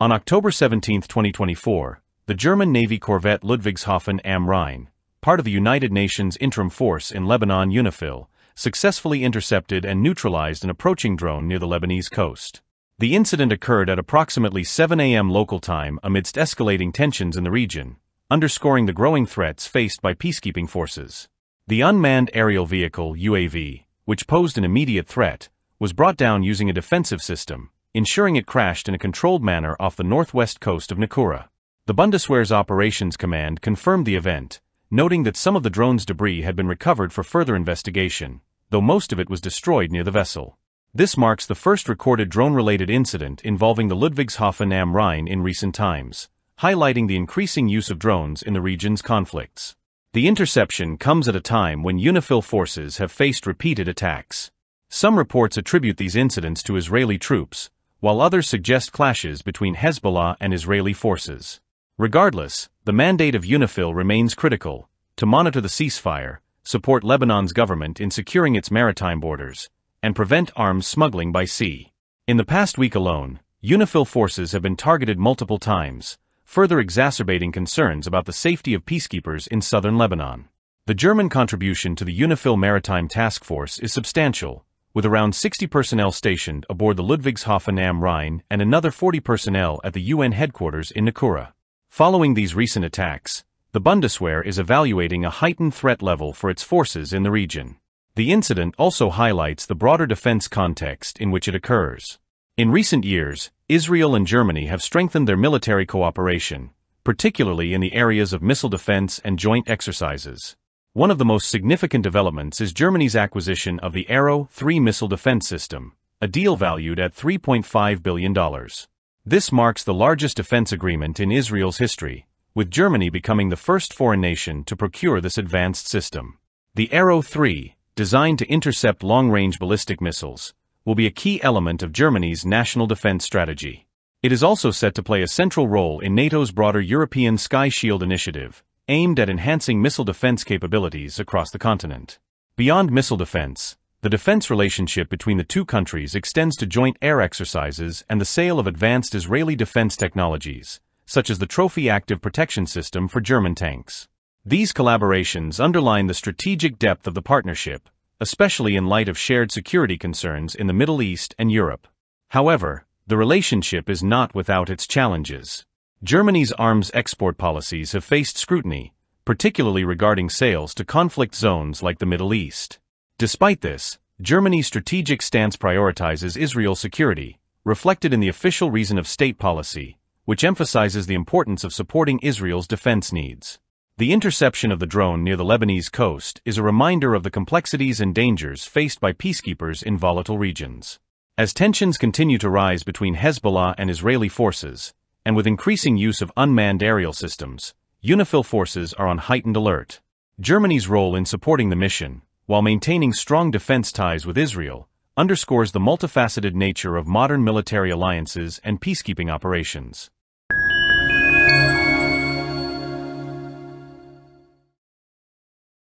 On October 17, 2024, the German Navy corvette Ludwigshafen am Rhein, part of the United Nations Interim Force in Lebanon UNIFIL, successfully intercepted and neutralized an approaching drone near the Lebanese coast. The incident occurred at approximately 7 a.m. local time amidst escalating tensions in the region, underscoring the growing threats faced by peacekeeping forces. The unmanned aerial vehicle UAV, which posed an immediate threat, was brought down using a defensive system, ensuring it crashed in a controlled manner off the northwest coast of Naqoura. The Bundeswehr's Operations Command confirmed the event, noting that some of the drone's debris had been recovered for further investigation, though most of it was destroyed near the vessel. This marks the first recorded drone-related incident involving the Ludwigshafen am Rhein in recent times, highlighting the increasing use of drones in the region's conflicts. The interception comes at a time when UNIFIL forces have faced repeated attacks. Some reports attribute these incidents to Israeli troops, while others suggest clashes between Hezbollah and Israeli forces. Regardless, the mandate of UNIFIL remains critical to monitor the ceasefire, support Lebanon's government in securing its maritime borders, and prevent arms smuggling by sea. In the past week alone, UNIFIL forces have been targeted multiple times, further exacerbating concerns about the safety of peacekeepers in southern Lebanon. The German contribution to the UNIFIL Maritime Task Force is substantial, with around 60 personnel stationed aboard the Ludwigshafen am Rhein and another 40 personnel at the UN headquarters in Naqoura. Following these recent attacks, the Bundeswehr is evaluating a heightened threat level for its forces in the region. The incident also highlights the broader defense context in which it occurs. In recent years, Israel and Germany have strengthened their military cooperation, particularly in the areas of missile defense and joint exercises. One of the most significant developments is Germany's acquisition of the Arrow 3 missile defense system, a deal valued at $3.5 billion. This marks the largest defense agreement in Israel's history, with Germany becoming the first foreign nation to procure this advanced system. The Arrow 3, designed to intercept long-range ballistic missiles, will be a key element of Germany's national defense strategy. It is also set to play a central role in NATO's broader European Sky Shield initiative, aimed at enhancing missile defense capabilities across the continent. Beyond missile defense, the defense relationship between the two countries extends to joint air exercises and the sale of advanced Israeli defense technologies, such as the Trophy Active Protection System for German tanks. These collaborations underline the strategic depth of the partnership, especially in light of shared security concerns in the Middle East and Europe. However, the relationship is not without its challenges. Germany's arms export policies have faced scrutiny, particularly regarding sales to conflict zones like the Middle East. Despite this, Germany's strategic stance prioritizes Israel's security, reflected in the official reason of state policy, which emphasizes the importance of supporting Israel's defense needs. The interception of the drone near the Lebanese coast is a reminder of the complexities and dangers faced by peacekeepers in volatile regions. As tensions continue to rise between Hezbollah and Israeli forces, and with increasing use of unmanned aerial systems, UNIFIL forces are on heightened alert. Germany's role in supporting the mission, while maintaining strong defense ties with Israel, underscores the multifaceted nature of modern military alliances and peacekeeping operations.